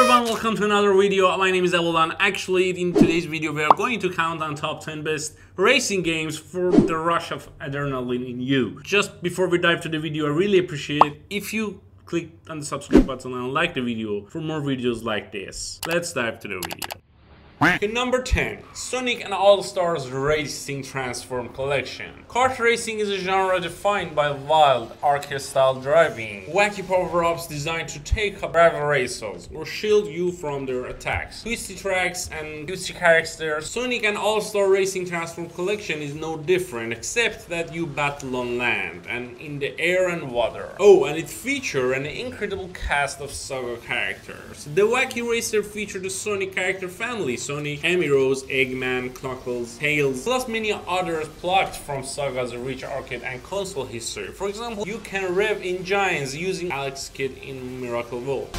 everyone, welcome to another video. My name is Ebolan. Actually, in today's video, we are going to count on top 10 best racing games for the rush of adrenaline in you. Just before we dive to the video, I really appreciate if you click on the subscribe button and like the video for more videos like this. Let's dive to the video. Okay, number 10, Sonic and All-Stars Racing Transform Collection. Kart racing is a genre defined by wild, arcade-style driving, wacky power-ups designed to take up rival racers or shield you from their attacks, twisty tracks and twisty characters. Sonic and All-Star Racing Transform Collection is no different except that you battle on land and in the air and water. Oh, and it features an incredible cast of Sega characters. The Wacky Racer featured the Sonic character family, Sonic, Rose, Eggman, Knuckles, Tails, plus many others plucked from Sega's rich arcade and console history. For example, you can rev in Giants using Alex Kidd in Miracle World.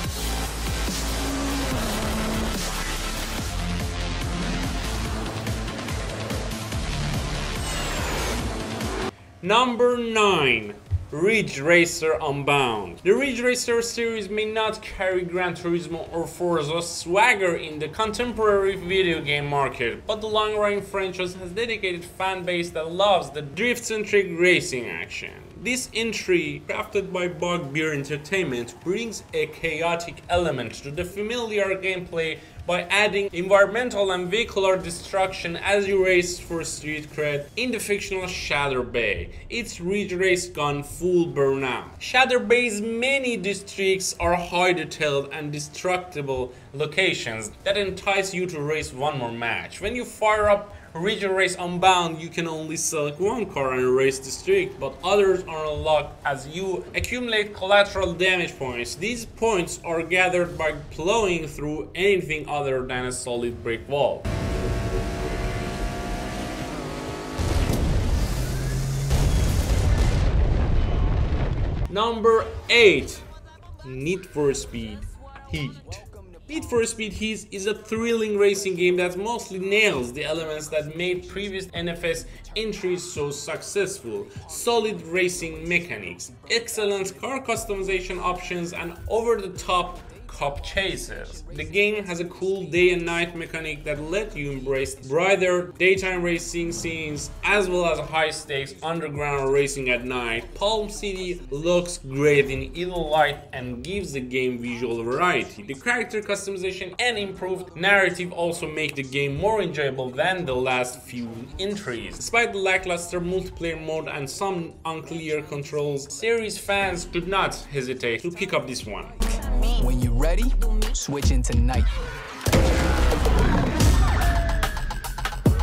Number 9. Ridge Racer Unbound. The Ridge Racer series may not carry Gran Turismo or Forza swagger in the contemporary video game market, but the long-running franchise has dedicated fan base that loves the drift-centric racing action. This entry, crafted by Bugbear Entertainment, brings a chaotic element to the familiar gameplay by adding environmental and vehicular destruction as you race for street cred in the fictional Shatter Bay. It's Ridge Race gone full burnout. Shatter Bay's many districts are high detailed and destructible locations that entice you to race one more match. When you fire up Ridge Racer Unbound, you can only select one car and race district, but others are unlocked as you accumulate collateral damage points. These points are gathered by plowing through anything other than a solid brick wall. Number 8 Need for Speed Heat Need for Speed Heat is a thrilling racing game that mostly nails the elements that made previous NFS entries so successful. Solid racing mechanics, excellent car customization options and over-the-top cop chases. The game has a cool day and night mechanic that let you embrace brighter daytime racing scenes as well as high stakes underground racing at night. Palm City looks great in either light and gives the game visual variety. The character customization and improved narrative also make the game more enjoyable than the last few entries. Despite the lackluster multiplayer mode and some unclear controls, series fans should not hesitate to pick up this one. When you're ready, switch into night.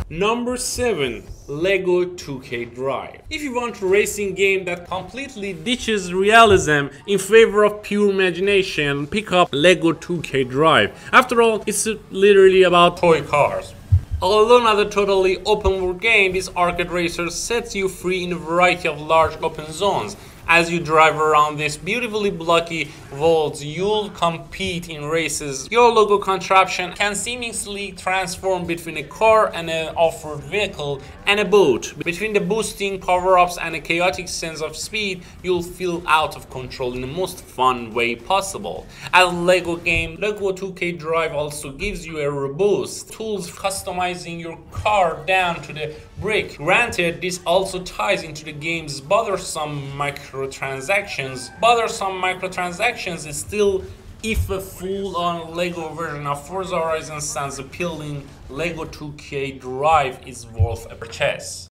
Number 7. LEGO 2K Drive. If you want a racing game that completely ditches realism in favor of pure imagination, pick up LEGO 2K Drive. After all, it's literally about toy cars. Although not a totally open world game, this arcade racer sets you free in a variety of large open zones. As you drive around this beautifully blocky world, you'll compete in races. Your LEGO contraption can seamlessly transform between a car and an off-road vehicle and a boat. Between the boosting power-ups and a chaotic sense of speed, you'll feel out of control in the most fun way possible. As a LEGO game, LEGO 2K Drive also gives you a robust tools customizing your car down to the brick. Granted, this also ties into the game's bothersome microtransactions. Bothersome microtransactions is still if a full-on LEGO version of Forza Horizon sounds appealing, LEGO 2K Drive is worth a purchase.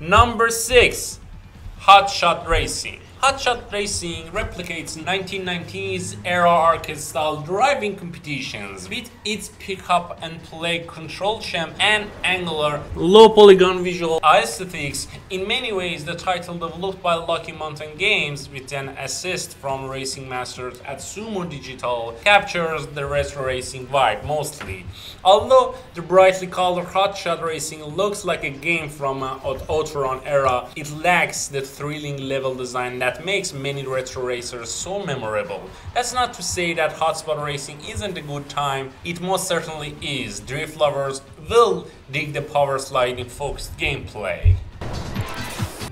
Number 6. Hot Shot Racing Hotshot Racing replicates 1990s era arcade style driving competitions with its pick-up and play control scheme and angular low polygon visual aesthetics. In many ways, the title developed by Lucky Mountain Games with an assist from racing masters at Sumo Digital captures the retro racing vibe mostly. Although the brightly colored Hotshot Racing looks like a game from uh, an Outrun era, it lacks the thrilling level design that that makes many retro racers so memorable. That's not to say that Hotshot Racing isn't a good time, it most certainly is. Drift lovers will dig the power sliding focused gameplay.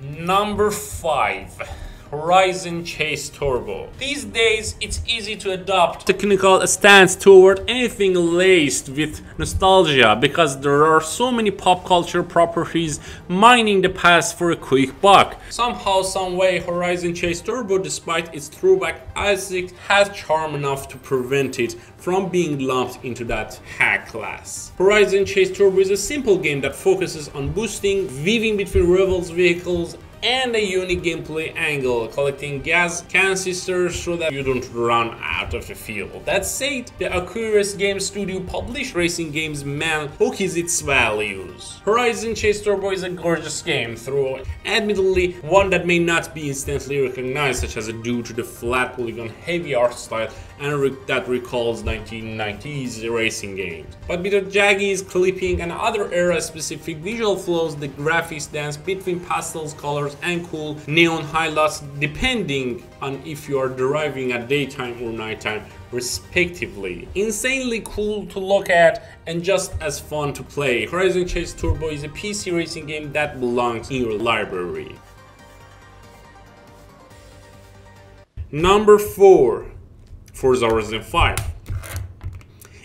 Number 5 Horizon Chase Turbo. These days, it's easy to adopt technical stance toward anything laced with nostalgia because there are so many pop culture properties mining the past for a quick buck. Somehow, someway, Horizon Chase Turbo, despite its throwback aesthetic, has charm enough to prevent it from being lumped into that hack class. Horizon Chase Turbo is a simple game that focuses on boosting, weaving between rivals, vehicles, and a unique gameplay angle, collecting gas canisters so that you don't run out of the field. That said, the Aquiris Game Studio published racing games man hooks its values. Horizon Chase Turbo is a gorgeous game, though admittedly one that may not be instantly recognized such as due to the flat polygon heavy art style and re that recalls 1990s racing games. But with the jaggies, clipping and other era specific visual flows, the graphics dance between pastels, colors colors and cool neon highlights depending on if you are driving at daytime or nighttime respectively. Insanely cool to look at and just as fun to play. Horizon Chase Turbo is a PC racing game that belongs in your library. Number 4 Forza Horizon 5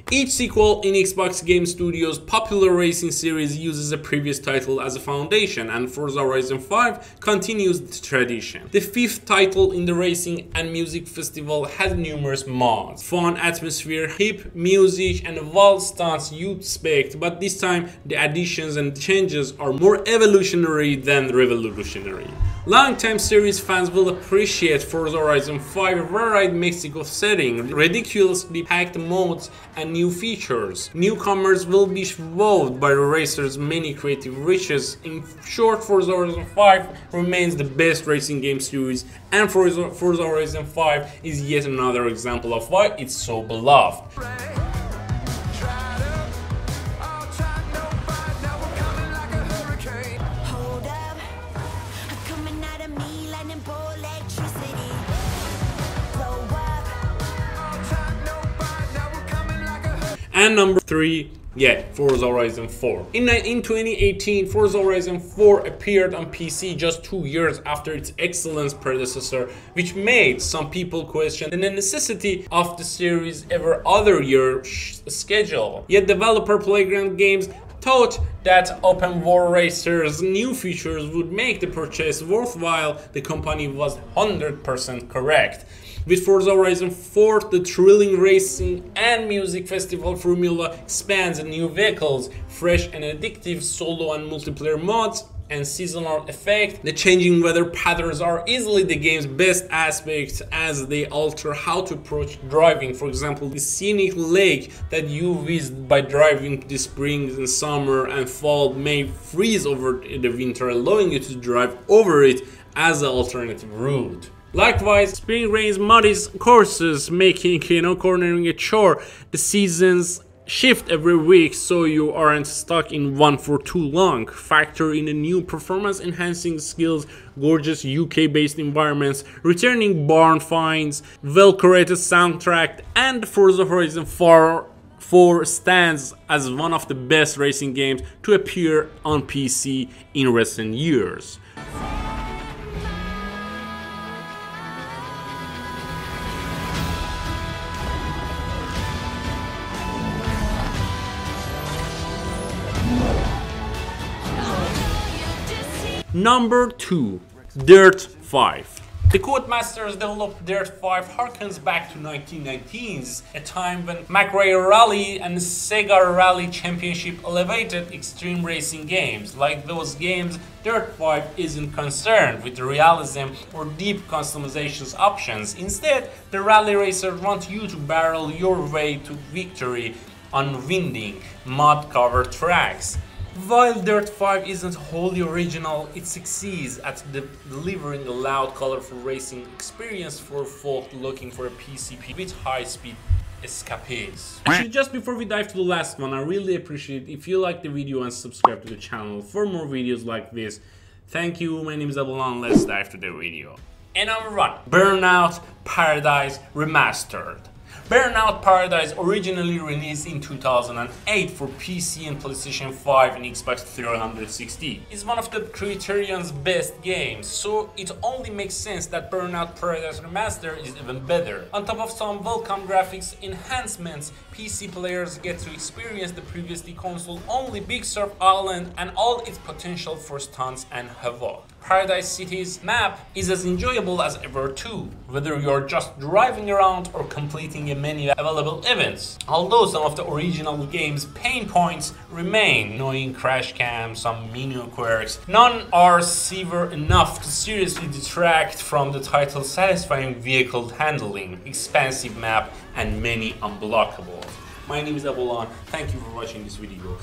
each sequel in Xbox Game Studios' popular racing series uses a previous title as a foundation, and Forza Horizon 5 continues the tradition. The fifth title in the Racing and Music Festival has numerous mods, fun atmosphere, hip music, and wild stunts you'd expect, but this time the additions and changes are more evolutionary than revolutionary. Longtime series fans will appreciate Forza Horizon 5 varied Mexico setting, ridiculously packed modes, and new features. Newcomers will be wowed by the racer's many creative riches. In short, Forza Horizon 5 remains the best racing game series, and Forza, Forza Horizon 5 is yet another example of why it's so beloved. And number three, yeah, Forza Horizon 4. In, in 2018, Forza Horizon 4 appeared on PC just two years after its excellent predecessor, which made some people question the necessity of the series' ever other year schedule. Yet developer Playground Games thought that open world racers new features would make the purchase worthwhile, the company was 100% correct. With Forza Horizon 4, the thrilling racing and music festival formula expands new vehicles, fresh and addictive solo and multiplayer mods, and seasonal effect. The changing weather patterns are easily the game's best aspects as they alter how to approach driving. For example, the scenic lake that you visit by driving the spring and summer and fall may freeze over the winter, allowing you to drive over it as an alternative route. Likewise, spring rains muddy courses, making you know cornering a chore. The seasons shift every week so you aren't stuck in one for too long. Factor in the new performance enhancing skills, gorgeous UK based environments, returning barn finds, well curated soundtrack, and Forza Horizon 4 4 stands as one of the best racing games to appear on PC in recent years. Number 2 Dirt 5 the Codemasters developed Dirt 5 harkens back to 1919s, a time when McRae Rally and Sega Rally Championship elevated extreme racing games. Like those games, Dirt 5 isn't concerned with realism or deep customizations options. Instead, the rally racers want you to barrel your way to victory on winding, mud-covered tracks. While Dirt 5 isn't wholly original, it succeeds at de delivering a loud, colorful racing experience for folk looking for a PCP with high-speed escapades. Actually, just before we dive to the last one, I really appreciate if you like the video and subscribe to the channel for more videos like this. Thank you, my name is Ebolan, let's dive to the video. And number run. Burnout Paradise Remastered. Burnout Paradise originally released in 2008 for PC and PlayStation 5 and Xbox 360. It's one of the Criterion's best games, so it only makes sense that Burnout Paradise Remaster is even better. On top of some welcome graphics enhancements, PC players get to experience the previously console-only Big Surf Island and all its potential for stunts and havoc. Paradise City's map is as enjoyable as ever too, whether you're just driving around or completing a many available events. Although some of the original game's pain points remain, annoying crash cams, some menu quirks, none are severe enough to seriously detract from the title's satisfying vehicle handling, expansive map, and many unblockables. My name is Ebolan, thank you for watching this video.